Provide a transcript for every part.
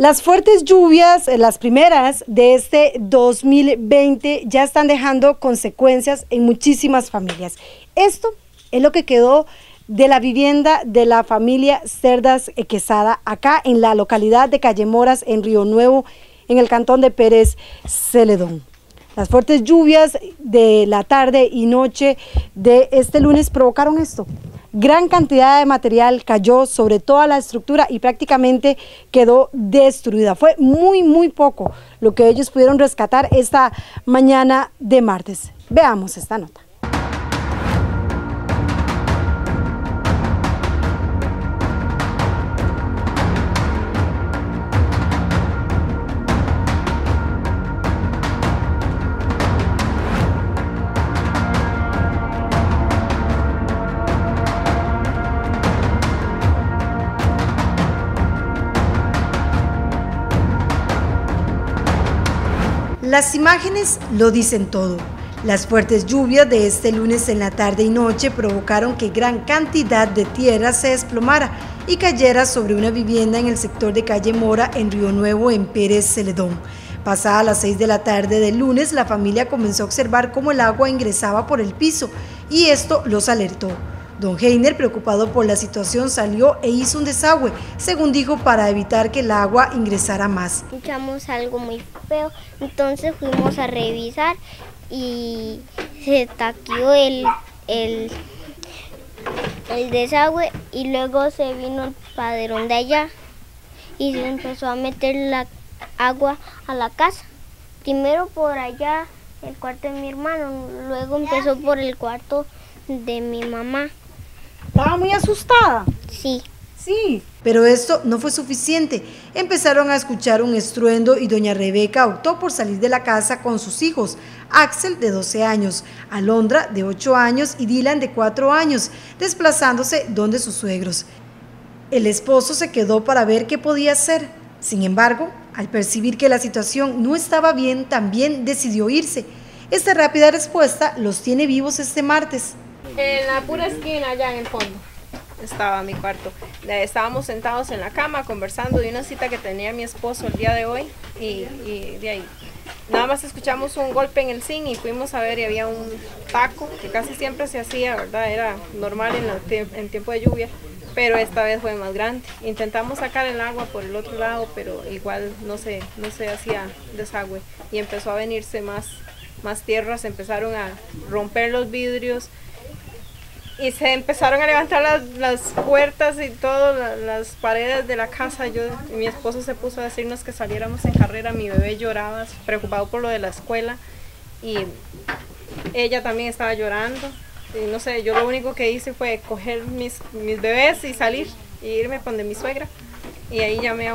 Las fuertes lluvias, eh, las primeras de este 2020, ya están dejando consecuencias en muchísimas familias. Esto es lo que quedó de la vivienda de la familia Cerdas Quesada, acá en la localidad de Calle Moras, en Río Nuevo, en el cantón de Pérez Celedón. Las fuertes lluvias de la tarde y noche de este lunes provocaron esto, gran cantidad de material cayó sobre toda la estructura y prácticamente quedó destruida. Fue muy, muy poco lo que ellos pudieron rescatar esta mañana de martes. Veamos esta nota. Las imágenes lo dicen todo. Las fuertes lluvias de este lunes en la tarde y noche provocaron que gran cantidad de tierra se desplomara y cayera sobre una vivienda en el sector de calle Mora en Río Nuevo en Pérez Celedón. Pasada las 6 de la tarde del lunes, la familia comenzó a observar cómo el agua ingresaba por el piso y esto los alertó. Don Heiner, preocupado por la situación, salió e hizo un desagüe, según dijo, para evitar que el agua ingresara más. Escuchamos algo muy feo, entonces fuimos a revisar y se taqueó el, el, el desagüe y luego se vino el padrón de allá y se empezó a meter la agua a la casa. Primero por allá el cuarto de mi hermano, luego empezó por el cuarto de mi mamá. ¿Estaba muy asustada? Sí. Sí. Pero esto no fue suficiente. Empezaron a escuchar un estruendo y doña Rebeca optó por salir de la casa con sus hijos, Axel de 12 años, Alondra de 8 años y Dylan de 4 años, desplazándose donde sus suegros. El esposo se quedó para ver qué podía hacer. Sin embargo, al percibir que la situación no estaba bien, también decidió irse. Esta rápida respuesta los tiene vivos este martes. En la pura esquina, allá en el fondo, estaba mi cuarto. Estábamos sentados en la cama conversando de una cita que tenía mi esposo el día de hoy y, de ahí. Nada más escuchamos un golpe en el zinc y fuimos a ver y había un taco que casi siempre se hacía, ¿verdad? Era normal en, en tiempo de lluvia, pero esta vez fue más grande. Intentamos sacar el agua por el otro lado, pero igual no se, no se hacía desagüe y empezó a venirse más, más tierras, empezaron a romper los vidrios, y se empezaron a levantar las, las puertas y todas las paredes de la casa. Yo, mi esposo se puso a decirnos que saliéramos en carrera, mi bebé lloraba, preocupado por lo de la escuela y ella también estaba llorando. Y no sé, yo lo único que hice fue coger mis, mis bebés y salir e irme con de mi suegra. Y ahí llamé a,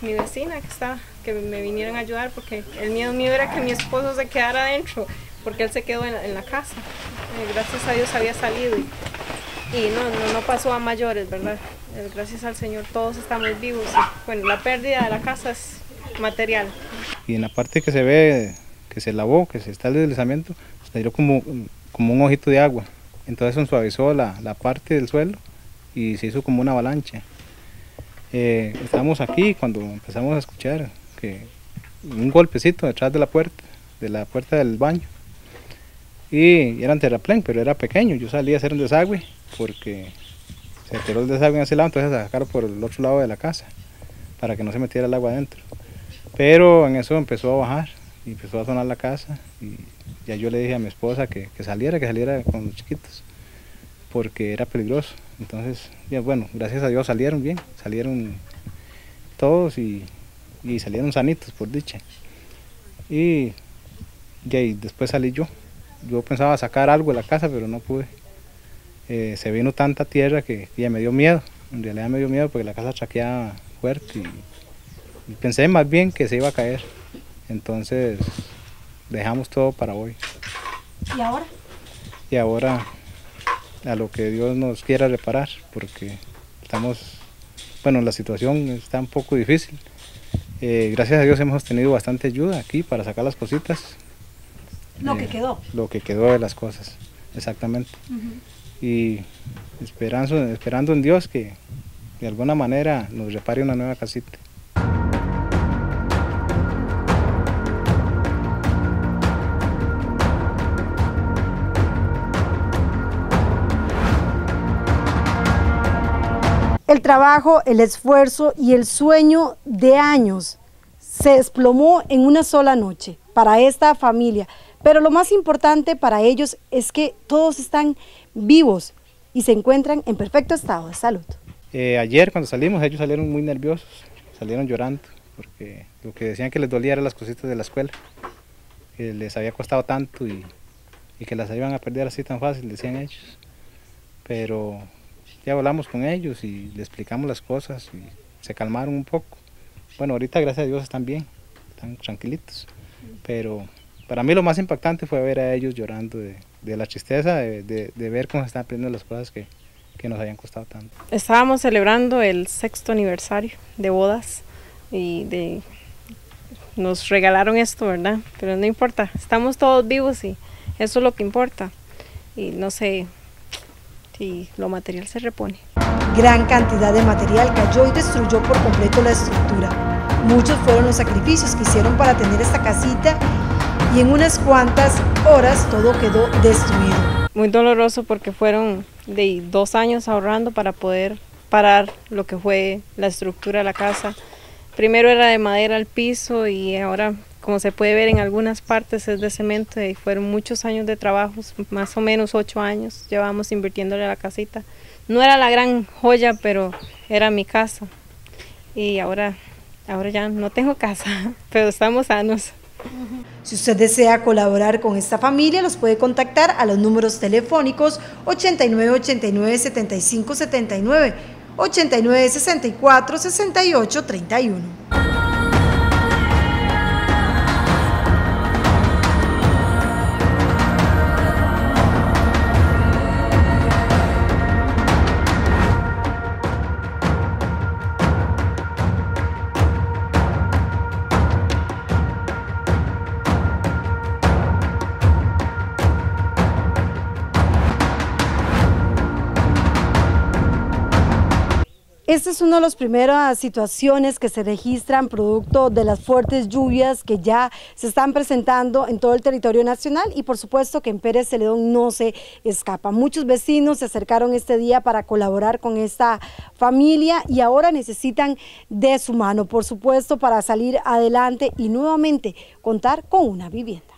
mi vecina que, estaba, que me vinieran a ayudar porque el miedo mío era que mi esposo se quedara adentro porque él se quedó en la, casa. Eh, gracias a Dios había salido y, no, no, pasó a mayores, ¿verdad? Eh, gracias al Señor todos estamos vivos. bueno, la pérdida de la casa es material. Y en la parte que se ve, que se lavó, que se está el deslizamiento, se dio como, como un ojito de agua. Entonces suavizó la, la parte del suelo y se hizo como una avalancha. Eh, estábamos aquí cuando empezamos a escuchar que un golpecito detrás de la puerta, de la puerta del baño y era terraplén, pero era pequeño. Yo salí a hacer un desagüe porque se tiró el desagüe en ese lado, entonces a sacarlo por el otro lado de la casa para que no se metiera el agua adentro. Pero en eso empezó a bajar y empezó a sonar la casa y ya yo le dije a mi esposa que, saliera, que saliera con los chiquitos porque era peligroso. Entonces, ya, bueno, gracias a Dios salieron bien, salieron todos y, y salieron sanitos por dicha. Y, y después salí yo yo pensaba sacar algo de la casa, pero no pude. Eh, se vino tanta tierra que ya me dio miedo. En realidad me dio miedo porque la casa traqueaba fuerte y, pensé más bien que se iba a caer. Entonces dejamos todo para hoy. ¿Y ahora? Y ahora a lo que Dios nos quiera reparar, porque estamos, bueno, la situación está un poco difícil. Eh, gracias a Dios hemos tenido bastante ayuda aquí para sacar las cositas, lo que eh, quedó. Lo que quedó de las cosas, exactamente. Y esperanzo, esperando en Dios que de alguna manera nos repare una nueva casita. El trabajo, el esfuerzo y el sueño de años se desplomó en una sola noche para esta familia. Pero lo más importante para ellos es que todos están vivos y se encuentran en perfecto estado de salud. Eh, ayer cuando salimos ellos salieron muy nerviosos, salieron llorando, porque lo que decían que les dolía eran las cositas de la escuela, que les había costado tanto y, y que las iban a perder así tan fácil, decían ellos. Pero ya hablamos con ellos y les explicamos las cosas y se calmaron un poco. Bueno, ahorita gracias a Dios están bien, están tranquilitos, pero para mí lo más impactante fue ver a ellos llorando de, de la tristeza, de, de, de, ver cómo se están aprendiendo las cosas que, que nos habían costado tanto. Estábamos celebrando el sexto aniversario de bodas y de nos regalaron esto, ¿verdad? Pero no importa, estamos todos vivos y eso es lo que importa. Y no sé si lo material se repone. Gran cantidad de material cayó y destruyó por completo la estructura. Muchos fueron los sacrificios que hicieron para tener esta casita y en unas cuantas horas todo quedó destruido. Muy doloroso porque fueron de dos años ahorrando para poder parar lo que fue la estructura de la casa. Primero era de madera al piso y ahora, como se puede ver en algunas partes, es de cemento y fueron muchos años de trabajo, más o menos ocho años llevamos invirtiéndole a la casita. No era la gran joya, pero era mi casa. Y ahora, ahora ya no tengo casa, pero estamos sanos. Si usted desea colaborar con esta familia, los puede contactar a los números telefónicos 89 89 75 79, 89 64 68 31. Esta es una de las primeras situaciones que se registran producto de las fuertes lluvias que ya se están presentando en todo el territorio nacional y por supuesto que en Pérez Celedón no se escapa. Muchos vecinos se acercaron este día para colaborar con esta familia y ahora necesitan de su mano, por supuesto, para salir adelante y nuevamente contar con una vivienda.